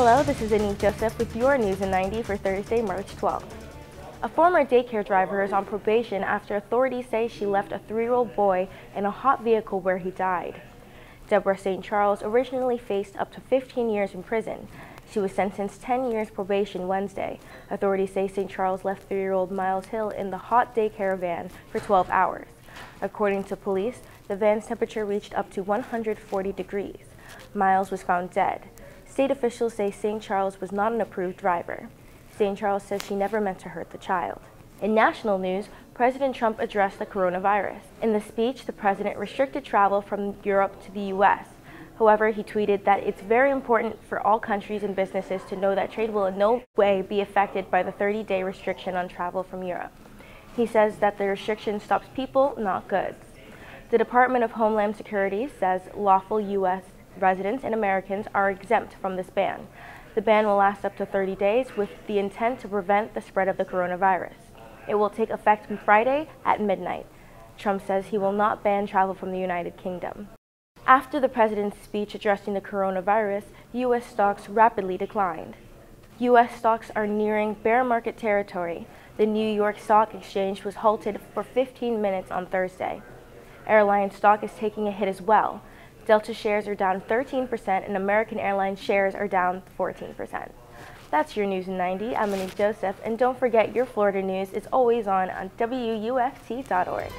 Hello, this is Anique Joseph with your News in 90 for Thursday, March 12th. A former daycare driver is on probation after authorities say she left a three-year-old boy in a hot vehicle where he died. Deborah St. Charles originally faced up to 15 years in prison. She was sentenced 10 years probation Wednesday. Authorities say St. Charles left three-year-old Miles Hill in the hot daycare van for 12 hours. According to police, the van's temperature reached up to 140 degrees. Miles was found dead. State officials say St. Charles was not an approved driver. St. Charles says she never meant to hurt the child. In national news, President Trump addressed the coronavirus. In the speech, the president restricted travel from Europe to the U.S. However, he tweeted that it's very important for all countries and businesses to know that trade will in no way be affected by the 30-day restriction on travel from Europe. He says that the restriction stops people, not goods. The Department of Homeland Security says lawful U.S. residents and Americans are exempt from this ban. The ban will last up to 30 days with the intent to prevent the spread of the coronavirus. It will take effect Friday at midnight. Trump says he will not ban travel from the United Kingdom. After the president's speech addressing the coronavirus, U.S. stocks rapidly declined. U.S. stocks are nearing bear market territory. The New York Stock Exchange was halted for 15 minutes on Thursday. Airline stock is taking a hit as well. Delta shares are down 13% and American Airlines shares are down 14%. That's your News in 90. I'm Anique Joseph, and don't forget your Florida news is always on on WUFT.org.